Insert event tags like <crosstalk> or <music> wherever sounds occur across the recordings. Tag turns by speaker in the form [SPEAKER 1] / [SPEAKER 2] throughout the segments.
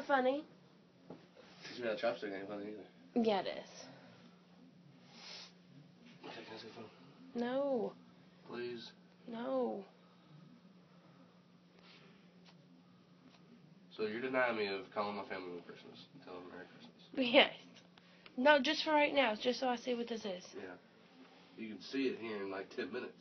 [SPEAKER 1] not funny.
[SPEAKER 2] Teach me how chopstick ain't funny either.
[SPEAKER 1] Yeah, it is.
[SPEAKER 2] Okay, can I see phone?
[SPEAKER 1] No,
[SPEAKER 2] Please.
[SPEAKER 1] no.
[SPEAKER 2] So you're denying me of calling my family on Christmas and telling them Merry Christmas. <laughs>
[SPEAKER 1] Yes. No, just for right now, just so I see what this is.
[SPEAKER 2] Yeah. You can see it here in like 10 minutes.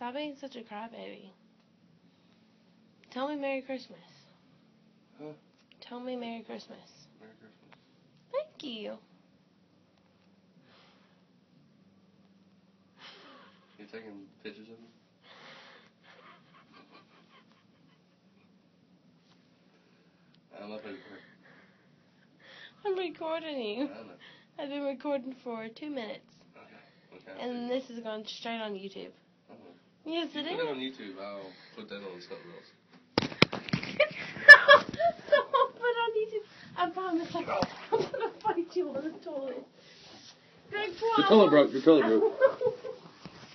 [SPEAKER 1] Stop being such a crybaby. Tell me Merry Christmas.
[SPEAKER 2] Huh?
[SPEAKER 1] Tell me Merry Christmas.
[SPEAKER 2] Merry Christmas.
[SPEAKER 1] Thank you.
[SPEAKER 2] You're taking pictures of me? I'm up.
[SPEAKER 1] I'm recording you. I've been recording for two minutes.
[SPEAKER 2] Okay. Okay.
[SPEAKER 1] And this is going straight on YouTube.
[SPEAKER 2] Uh-huh.
[SPEAKER 1] Yes,
[SPEAKER 2] You
[SPEAKER 1] it
[SPEAKER 2] put
[SPEAKER 1] is.
[SPEAKER 2] it on YouTube. I'll put that on something else. <laughs>
[SPEAKER 1] no, don't put it on YouTube. I promise <laughs> I'm gonna fight you on the toilet. Greg,
[SPEAKER 2] The toilet broke. The toilet broke.